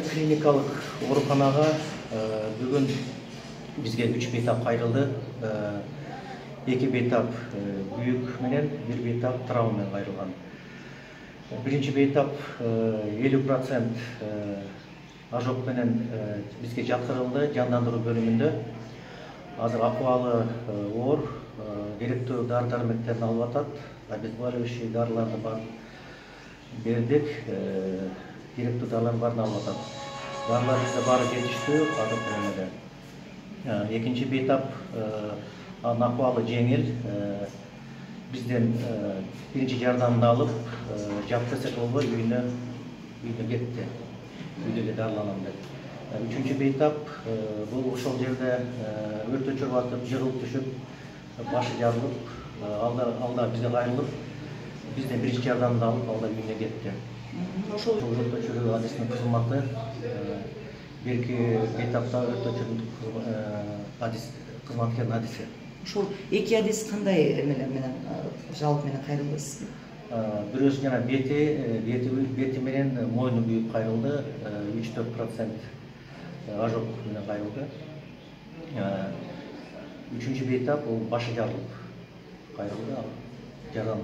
клиникалык ооруканага бүгүн бизге үч бейтап кайрылды эки бейтап күйүк менен бир бейтап травма менен кайрылган биринчи бейтап элүү процент ожог менен бизге жаткырылды жандандыруу бөлүмүндө азыр акыбалы оор керектүү дары дармектерин алып атат обезболивающий дарыларды барып бердик керектүү дарылардын баарын алып атат дарылар бизде баары жетиштүү азыркы эмеде экинчи бейтап анын акыбалы жеңил бизден биринчи жардамды алып жап десек болбой үйүнө үйүнө кетти үйдө эле дарыланам деп үчүнчү бейтап бул ошол жерде өрт өчүрүп атып жыгылып түшүп башы жарылып ал да бизге кайрылып бизден биринчи жардамды алып ал да үйүнө кетти ошол өрт өчүрүү адисинин кызматы бирки бейтапта өрт өчүрүү адис кызматкердин адиси. Ошол эки адис кандай эмелер менен жалоб менен кайрылды сизге бирөөсү жана бети бети бети менен мойну күйүп кайрылды үч төрт процент ожог менен кайрылды. Үчүнчү бейтап бул башы жарылып кайрылды жардам